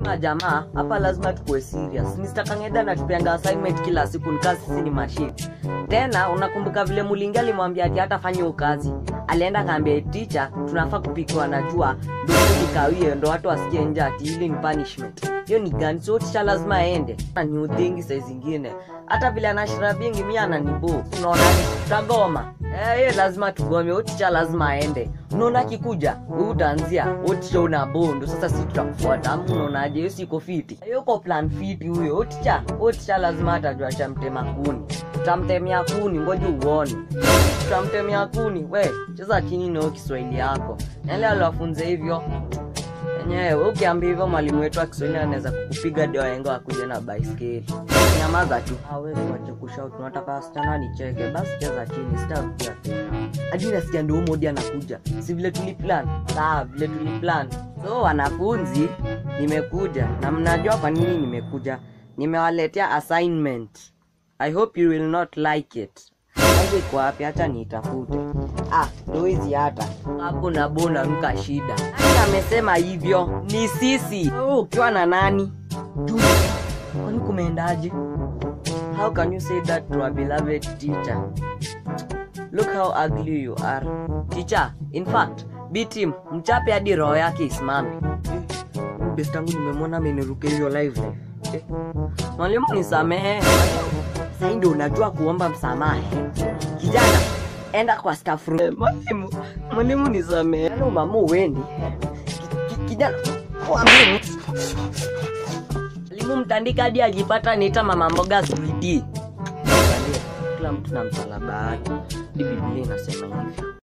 Majamaa hapa lazima tukue serious. Mr. Kang'eda assignment kila siku, ni sisi ni machine. Tena unakumbuka vile Mulingi alimwambia ati hatafanya hiyo kazi, alienda kaambia teacher, tunafaa kupikiwa na jua ndio nikawie, ndo watu wasikie nje ati hili ni punishment. Hiyo ni gani? So tisha lazima aende na ni udhingi saa zingine, hata vile anashira bingi mi ananibu unaona tutagoma Eh, hiyo lazima tugome. uticha lazima aende. Unaona kikuja utaanzia uticha una bondo. Sasa sisi tutakufuata. Ama unaonaje? Hiyo siko fiti. Hiyo ko plan fiti huyo. uticha uticha lazima atajua cha mtema kuni. Tutamtemea kuni, ngoja uone. Tutamtemea kuni. We, cheza chini na Kiswahili yako. Yale aliwafunze hivyo. Enyewe wewe ukiambia hivyo mwalimu wetu wa anaweza kukupiga ndio aengo akuje na baiskeli. Nyamaza tu. Hawezi wacha kushout. Tunataka wasichana nicheke. Basi cheza chini, sitakuja tena. Hadi nasikia ndio modi anakuja. Si vile tuliplan. Sawa, vile tuliplan. So wanafunzi, nimekuja na mnajua kwa nini nimekuja. Nimewaletea assignment. I hope you will not like it. Iko wapi? Acha niitafute. Ah, ndo hata hapo na bona nuka shida. Hata amesema hivyo? Ni sisi. Wewe ukiwa na nani? Juu. Kwani kumeendaje? How can you say that to a beloved teacher? Look how ugly you are. Teacher, in fact, beat him. Mchape hadi roho yake isimame. bestangu Best yangu nimemwona ameniruka hiyo live live. Eh, Mwalimu nisamehe. Sasa ndio unajua kuomba msamaha. Kijana, enda kwa staff room. Eh, Mwalimu, mwalimu nisamehe. Yaani mama uendi. Ki- kijana Kijana, mwambie Mwalimu mtandika hadi ajipata niita mama mboga suidi. Kila mtu na msalaba wake. Biblia inasema hivyo.